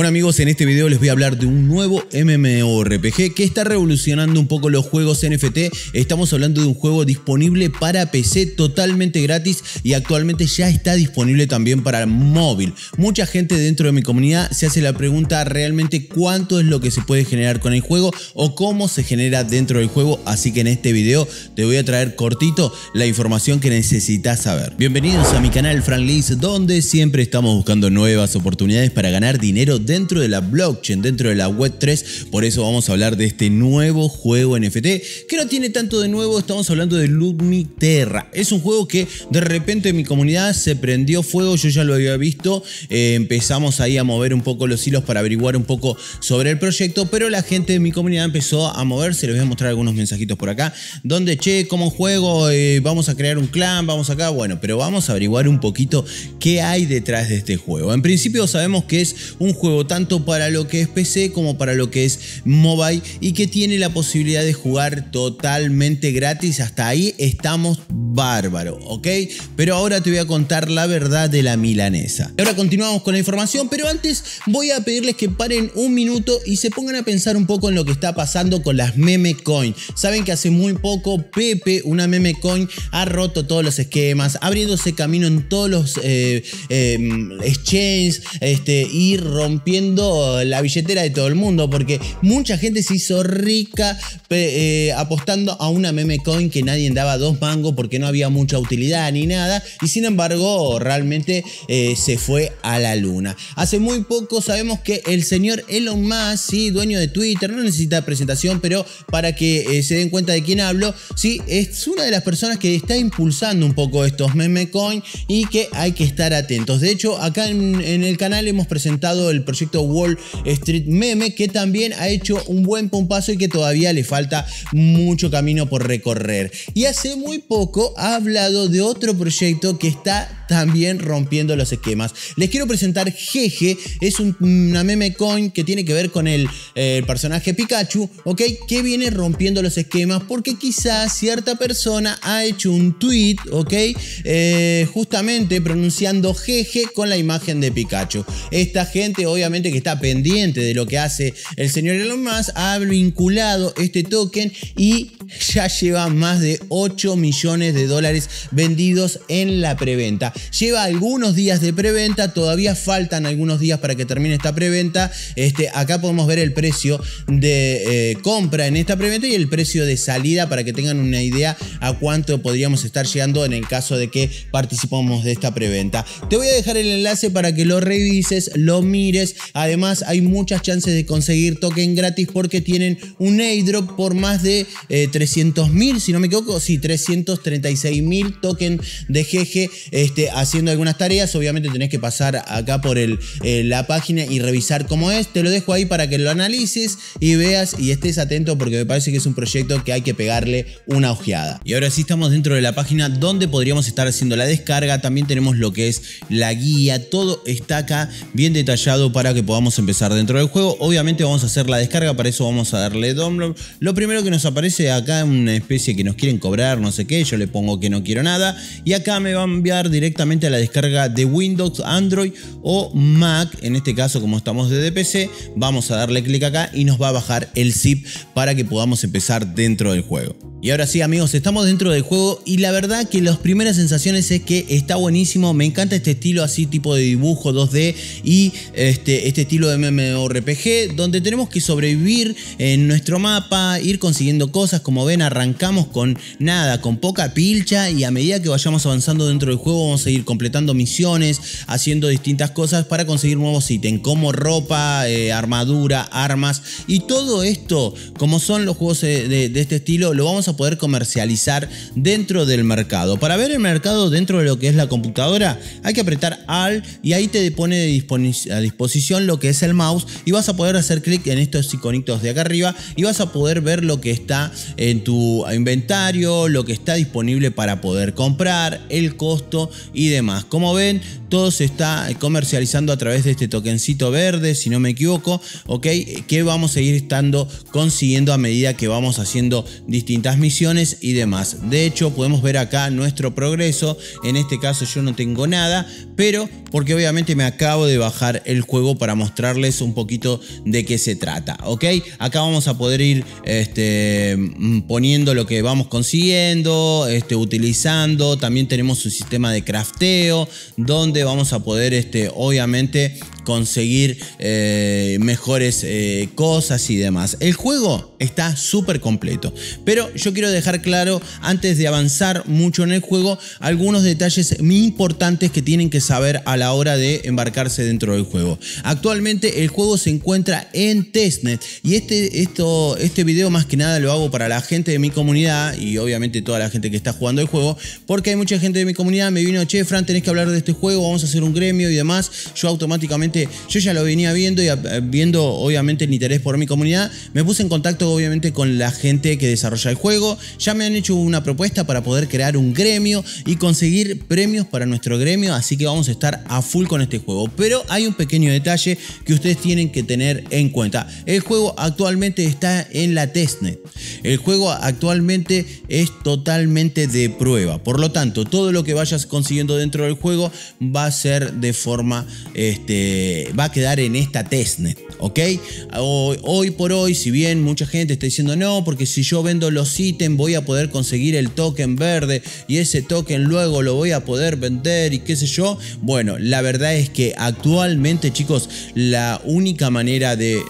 Bueno amigos, en este video les voy a hablar de un nuevo MMORPG que está revolucionando un poco los juegos NFT. Estamos hablando de un juego disponible para PC totalmente gratis y actualmente ya está disponible también para móvil. Mucha gente dentro de mi comunidad se hace la pregunta realmente cuánto es lo que se puede generar con el juego o cómo se genera dentro del juego. Así que en este video te voy a traer cortito la información que necesitas saber. Bienvenidos a mi canal Franlis donde siempre estamos buscando nuevas oportunidades para ganar dinero dentro de la blockchain, dentro de la Web3. Por eso vamos a hablar de este nuevo juego NFT que no tiene tanto de nuevo. Estamos hablando de Ludmi Terra. Es un juego que de repente en mi comunidad se prendió fuego. Yo ya lo había visto. Eh, empezamos ahí a mover un poco los hilos para averiguar un poco sobre el proyecto. Pero la gente de mi comunidad empezó a moverse. Les voy a mostrar algunos mensajitos por acá. Donde, che, ¿cómo juego? Eh, vamos a crear un clan, vamos acá. Bueno, pero vamos a averiguar un poquito qué hay detrás de este juego. En principio sabemos que es un juego tanto para lo que es PC como para lo que es mobile y que tiene la posibilidad de jugar totalmente gratis. Hasta ahí estamos bárbaro, ¿ok? Pero ahora te voy a contar la verdad de la milanesa. Ahora continuamos con la información, pero antes voy a pedirles que paren un minuto y se pongan a pensar un poco en lo que está pasando con las meme coin. Saben que hace muy poco Pepe, una meme coin, ha roto todos los esquemas, abriéndose camino en todos los eh, em, exchanges este, y rompiendo la billetera de todo el mundo, porque mucha gente se hizo rica eh, apostando a una meme coin que nadie daba dos mangos porque no había mucha utilidad ni nada y sin embargo realmente eh, se fue a la luna. Hace muy poco sabemos que el señor Elon Musk, sí, dueño de Twitter, no necesita presentación, pero para que eh, se den cuenta de quién hablo, sí, es una de las personas que está impulsando un poco estos meme coin y que hay que estar atentos. De hecho, acá en, en el canal hemos presentado el proyecto Wall Street Meme que también ha hecho un buen pompazo y que todavía le falta mucho camino por recorrer. Y hace muy poco ha hablado de otro proyecto que está también rompiendo los esquemas. Les quiero presentar Jeje, es una meme coin que tiene que ver con el, personaje Pikachu, ¿ok? Que viene rompiendo los esquemas porque quizás cierta persona ha hecho un tweet, ¿ok? Eh, justamente pronunciando Jeje con la imagen de Pikachu. Esta gente obviamente que está pendiente de lo que hace el señor Elon Musk ha vinculado este token y ya lleva más de 8 millones de dólares vendidos en la preventa. Lleva algunos días de preventa, todavía faltan algunos días para que termine esta preventa. Este, acá podemos ver el precio de eh, compra en esta preventa y el precio de salida para que tengan una idea a cuánto podríamos estar llegando en el caso de que participamos de esta preventa. Te voy a dejar el enlace para que lo revises, lo mires. Además hay muchas chances de conseguir token gratis porque tienen un airdrop por más de 300 eh, mil, si no me equivoco, sí, 336 mil token de GG este, haciendo algunas tareas. Obviamente tenés que pasar acá por el, eh, la página y revisar cómo es. Te lo dejo ahí para que lo analices y veas y estés atento porque me parece que es un proyecto que hay que pegarle una ojeada. Y ahora sí estamos dentro de la página donde podríamos estar haciendo la descarga. También tenemos lo que es la guía. Todo está acá bien detallado para que podamos empezar dentro del juego. Obviamente vamos a hacer la descarga, para eso vamos a darle download. Lo primero que nos aparece acá una especie que nos quieren cobrar, no sé qué. Yo le pongo que no quiero nada. Y acá me va a enviar directamente a la descarga de Windows, Android o Mac. En este caso, como estamos de DPC, vamos a darle clic acá y nos va a bajar el zip para que podamos empezar dentro del juego. Y ahora sí amigos, estamos dentro del juego y la verdad que las primeras sensaciones es que está buenísimo, me encanta este estilo así tipo de dibujo 2D y este, este estilo de MMORPG donde tenemos que sobrevivir en nuestro mapa, ir consiguiendo cosas, como ven arrancamos con nada, con poca pilcha y a medida que vayamos avanzando dentro del juego vamos a ir completando misiones, haciendo distintas cosas para conseguir nuevos ítems como ropa, eh, armadura, armas y todo esto, como son los juegos de, de este estilo, lo vamos a poder comercializar dentro del mercado. Para ver el mercado dentro de lo que es la computadora, hay que apretar Alt y ahí te pone a disposición lo que es el mouse y vas a poder hacer clic en estos iconitos de acá arriba y vas a poder ver lo que está en tu inventario, lo que está disponible para poder comprar, el costo y demás. Como ven, todo se está comercializando a través de este tokencito verde, si no me equivoco, ok, que vamos a ir estando consiguiendo a medida que vamos haciendo distintas misiones y demás. De hecho, podemos ver acá nuestro progreso. En este caso yo no tengo nada, pero porque obviamente me acabo de bajar el juego para mostrarles un poquito de qué se trata, ¿ok? Acá vamos a poder ir este, poniendo lo que vamos consiguiendo, este, utilizando. También tenemos un sistema de crafteo donde vamos a poder, este, obviamente, conseguir eh, mejores eh, cosas y demás. El juego está súper completo, pero yo quiero dejar claro antes de avanzar mucho en el juego algunos detalles muy importantes que tienen que saber a la hora de embarcarse dentro del juego. Actualmente el juego se encuentra en testnet y este, esto, este video más que nada lo hago para la gente de mi comunidad y obviamente toda la gente que está jugando el juego porque hay mucha gente de mi comunidad me vino, che Fran tenés que hablar de este juego, vamos a hacer un gremio y demás. Yo automáticamente yo ya lo venía viendo y eh, viendo obviamente el interés por mi comunidad, me puse en contacto obviamente con la gente que desarrolla el juego, ya me han hecho una propuesta para poder crear un gremio y conseguir premios para nuestro gremio, así que vamos a estar a full con este juego. Pero hay un pequeño detalle que ustedes tienen que tener en cuenta. El juego actualmente está en la testnet. El juego actualmente es totalmente de prueba. Por lo tanto, todo lo que vayas consiguiendo dentro del juego va a ser de forma este, va a quedar en esta testnet, ¿ok? Hoy, por hoy, si bien mucha gente está diciendo no, porque si yo vendo los ítems voy a poder conseguir el token verde y ese token luego lo voy a poder vender y qué sé yo, bueno, la verdad es que actualmente chicos, la única manera de,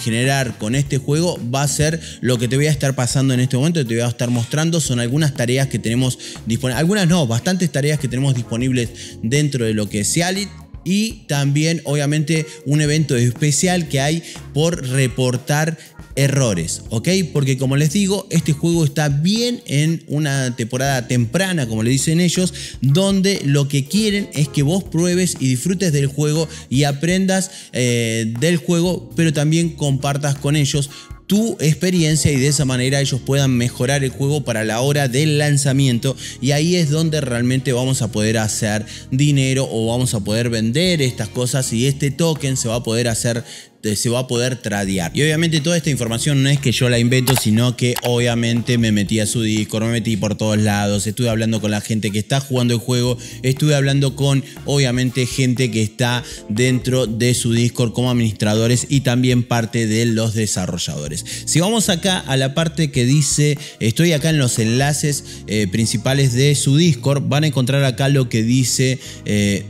generar con este juego va a ser lo que te voy a estar pasando en este momento, te voy a estar mostrando, son algunas tareas que tenemos disponibles, algunas no, bastantes tareas que tenemos disponibles dentro de lo que es Cialit y también obviamente un evento especial que hay por reportar errores, ¿ok? Porque como les digo, este juego está bien en una temporada temprana, como le dicen ellos, donde lo que quieren es que vos pruebes y disfrutes del juego y aprendas eh, del juego, pero también compartas con ellos tu experiencia y de esa manera ellos puedan mejorar el juego para la hora del lanzamiento. Y ahí es donde realmente vamos a poder hacer dinero o vamos a poder vender estas cosas y este token se va a poder hacer se va a poder tradear. Y obviamente toda esta información no es que yo la invento, sino que obviamente me metí a su Discord, me metí por todos lados, estuve hablando con la gente que está jugando el juego, estuve hablando con obviamente gente que está dentro de su Discord como administradores y también parte de los desarrolladores. Si vamos acá a la parte que dice, estoy acá en los enlaces eh, principales de su Discord, van a encontrar acá lo que dice eh,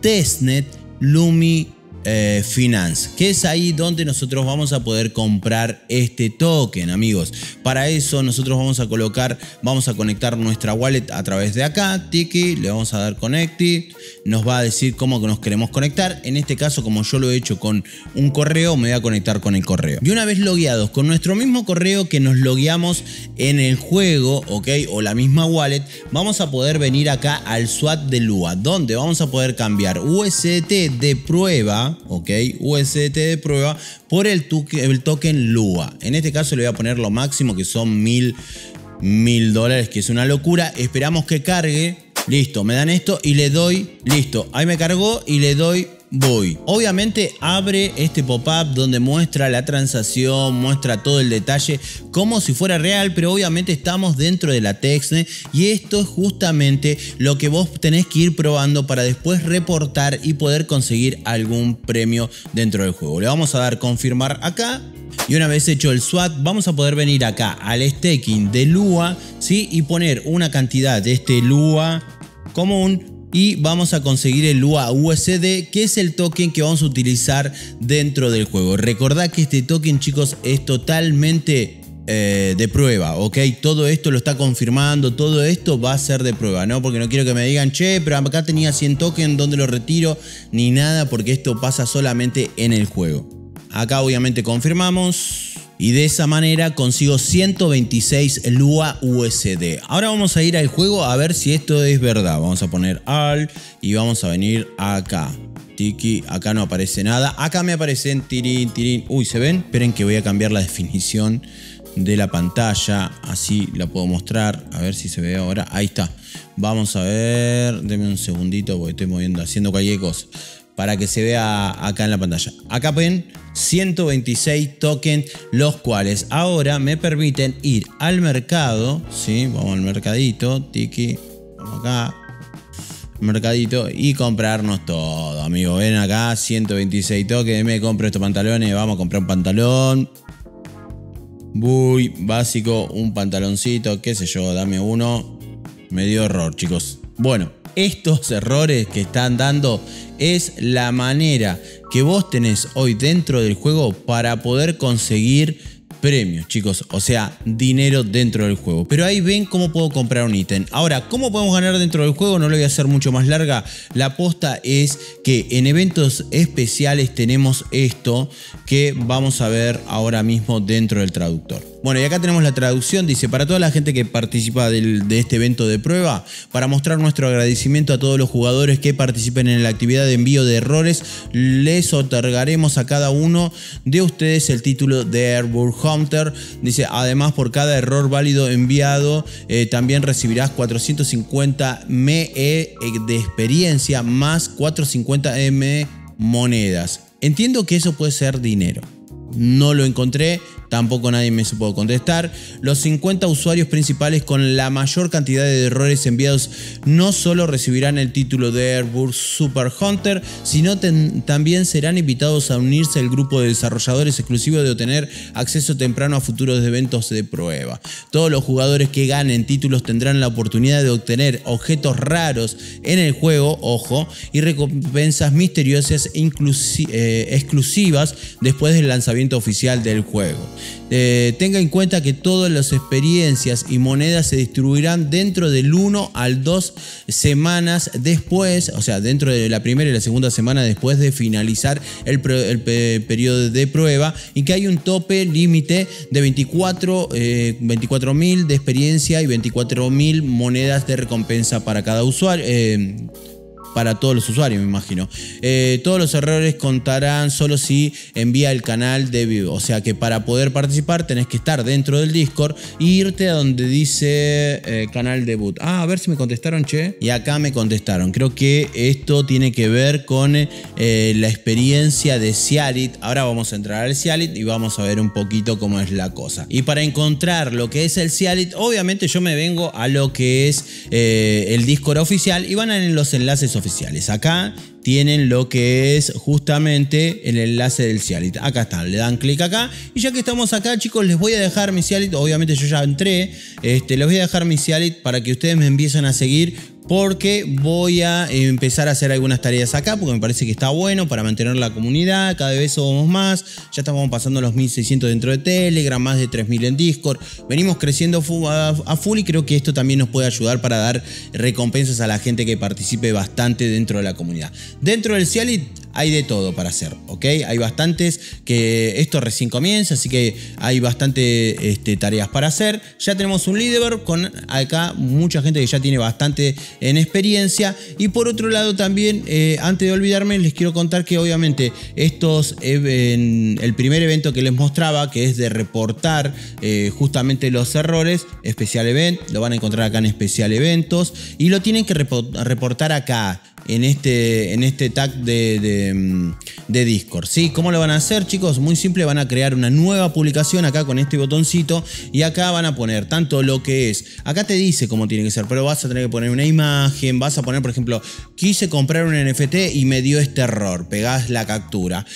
Testnet Lumi eh, Finance, que es ahí donde nosotros vamos a poder comprar este token, amigos. Para eso nosotros vamos a colocar, vamos a conectar nuestra wallet a través de acá, Tiki, le vamos a dar Connected, nos va a decir cómo nos queremos conectar. En este caso, como yo lo he hecho con un correo, me voy a conectar con el correo. Y una vez logueados con nuestro mismo correo que nos logueamos en el juego, ok, o la misma wallet, vamos a poder venir acá al SWAT de Lua, donde vamos a poder cambiar UST de prueba ¿ok? USDT de prueba por el, token Lua. En este caso le voy a poner lo máximo que son mil, mil dólares, que es una locura. Esperamos que cargue. Listo, me dan esto y le doy, listo, ahí me cargó y le doy voy. Obviamente abre este pop-up donde muestra la transacción, muestra todo el detalle como si fuera real, pero obviamente estamos dentro de la Texne y esto es justamente lo que vos tenés que ir probando para después reportar y poder conseguir algún premio dentro del juego. Le vamos a dar confirmar acá y una vez hecho el SWAT, vamos a poder venir acá al staking de Lua ¿sí? y poner una cantidad de este Lua común y vamos a conseguir el Lua USD que es el token que vamos a utilizar dentro del juego. Recordad que este token chicos es totalmente eh, de prueba, ¿ok? Todo esto lo está confirmando, todo esto va a ser de prueba, ¿no? Porque no quiero que me digan, che, pero acá tenía 100 tokens, ¿dónde lo retiro? Ni nada, porque esto pasa solamente en el juego. Acá obviamente confirmamos y de esa manera consigo 126 Lua USD. Ahora vamos a ir al juego a ver si esto es verdad. Vamos a poner al y vamos a venir acá. Tiki, acá no aparece nada. Acá me aparecen tirín, tirín. Uy, ¿se ven? Esperen que voy a cambiar la definición de la pantalla. Así la puedo mostrar. A ver si se ve ahora. Ahí está. Vamos a ver. Deme un segundito porque estoy moviendo, haciendo cualquier cosa. Para que se vea acá en la pantalla. Acá ven 126 tokens, los cuales ahora me permiten ir al mercado, ¿sí? Vamos al mercadito, tiki, vamos acá, mercadito y comprarnos todo, amigo. Ven acá, 126 tokens, me compro estos pantalones, vamos a comprar un pantalón. Muy básico, un pantaloncito, qué sé yo, dame uno. Me dio error, chicos. Bueno, estos errores que están dando es la manera que vos tenés hoy dentro del juego para poder conseguir premios, chicos. O sea, dinero dentro del juego. Pero ahí ven cómo puedo comprar un ítem. Ahora, ¿cómo podemos ganar dentro del juego? No lo voy a hacer mucho más larga. La aposta es que en eventos especiales tenemos esto que vamos a ver ahora mismo dentro del traductor. Bueno, y acá tenemos la traducción, dice, para toda la gente que participa de este evento de prueba, para mostrar nuestro agradecimiento a todos los jugadores que participen en la actividad de envío de errores, les otorgaremos a cada uno de ustedes el título de Airborne Dice, además por cada error válido enviado, eh, también recibirás 450 ME de experiencia más 450 M monedas. Entiendo que eso puede ser dinero. No lo encontré, tampoco nadie me supo contestar. Los 50 usuarios principales con la mayor cantidad de errores enviados no solo recibirán el título de Airbus Super Hunter, sino también serán invitados a unirse al grupo de desarrolladores exclusivos de obtener acceso temprano a futuros eventos de prueba. Todos los jugadores que ganen títulos tendrán la oportunidad de obtener objetos raros en el juego, ojo, y recompensas misteriosas eh, exclusivas después del lanzamiento oficial del juego. Eh, tenga en cuenta que todas las experiencias y monedas se distribuirán dentro del 1 al 2 semanas después, o sea, dentro de la primera y la segunda semana después de finalizar el, periodo de prueba y que hay un tope límite de 24 eh, de experiencia y 24 mil monedas de recompensa para cada usuario. Eh, para todos los usuarios, me imagino. Eh, todos los errores contarán solo si envía el canal de vivo. O sea que para poder participar tenés que estar dentro del Discord e irte a donde dice eh, canal debut. Ah, a ver si me contestaron, che. Y acá me contestaron. Creo que esto tiene que ver con eh, la experiencia de Cialit. Ahora vamos a entrar al Cialit y vamos a ver un poquito cómo es la cosa. Y para encontrar lo que es el Cialit, obviamente yo me vengo a lo que es el Discord oficial y van en los enlaces oficiales oficiales. Acá tienen lo que es justamente el enlace del Cialit. Acá está, le dan clic acá. Y ya que estamos acá, chicos, les voy a dejar mi Cialit. Obviamente yo ya entré. Este, les voy a dejar mi Cialit para que ustedes me empiecen a seguir porque voy a empezar a hacer algunas tareas acá porque me parece que está bueno para mantener la comunidad, cada vez somos más, ya estamos pasando los 1600 dentro de Telegram, más de 3000 en Discord, venimos creciendo a full y creo que esto también nos puede ayudar para dar recompensas a la gente que participe bastante dentro de la comunidad. Dentro del Cialit hay de todo para hacer, ¿ok? Hay bastantes que esto recién comienza, así que hay bastante este, tareas para hacer. Ya tenemos un leaderboard con acá mucha gente que ya tiene bastante en experiencia. Y por otro lado también, eh, antes de olvidarme, les quiero contar que obviamente estos, el primer evento que les mostraba, que es de reportar eh, justamente los errores, especial event, lo van a encontrar acá en especial eventos y lo tienen que reportar acá en este, en este tag de, de, Discord. ¿sí? ¿Cómo lo van a hacer, chicos? Muy simple, van a crear una nueva publicación acá con este botoncito y acá van a poner tanto lo que es. Acá te dice cómo tiene que ser, pero vas a tener que poner una imagen, vas a poner, por ejemplo, quise comprar un NFT y me dio este error. Pegás la captura.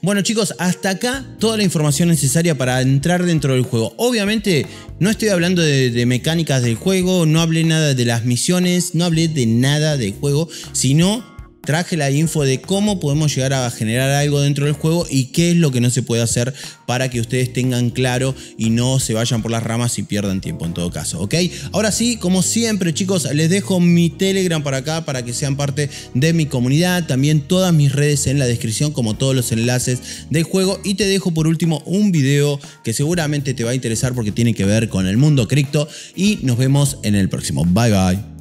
Bueno, chicos, hasta acá toda la información necesaria para entrar dentro del juego. Obviamente, no estoy hablando de, de mecánicas del juego, no hablé nada de las misiones, no hablé de nada del juego sino traje la info de cómo podemos llegar a generar algo dentro del juego y qué es lo que no se puede hacer para que ustedes tengan claro y no se vayan por las ramas y pierdan tiempo en todo caso, ¿ok? Ahora sí, como siempre chicos, les dejo mi Telegram para acá para que sean parte de mi comunidad, también todas mis redes en la descripción como todos los enlaces del juego y te dejo por último un video que seguramente te va a interesar porque tiene que ver con el mundo cripto y nos vemos en el próximo. Bye bye.